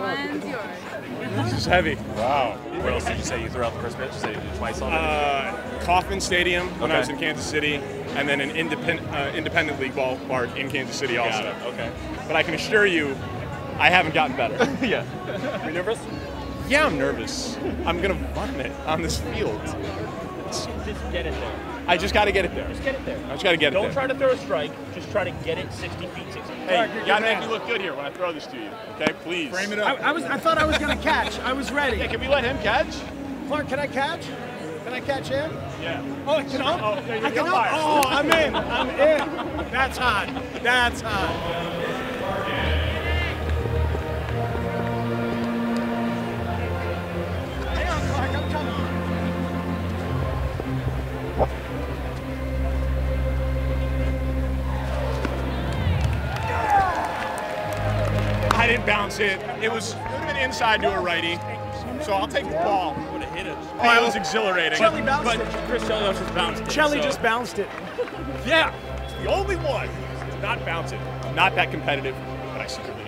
one's yours. This is heavy. Wow. What else did you say? You threw out the first pitch? You said you did twice on it? Uh, Kauffman Stadium when I was in Kansas City, and then an independent uh, independent league ballpark in Kansas City also. Got it. Okay. But I can assure you, I haven't gotten better. yeah. Are you nervous? yeah, I'm nervous. I'm gonna vomit on this field. Just get it there. I just got to get it there. Just get it there. I just got to get it there. Don't try to throw a strike. Just try to get it 60 feet, 60 feet. Hey, you gotta make me look good here when I throw this to you. Okay, please. Frame it up. I was. I thought I was gonna catch. I was ready. Hey, can we let him catch? Clark, can I catch? Can I catch him? Yeah. Oh, I can up? Oh, there I can go. up? Oh, I'm in. I'm in. That's hot. That's hot. Didn't bounce it. It was it would have been inside to a righty. So I'll take the ball. Would have hit it. Oh, it was exhilarating. Shelly bounced But it. Chris Chelios has bounced it. Shelly so- just bounced it. Yeah, it's the only one not bounce it. Not that competitive, but I secretly hate it.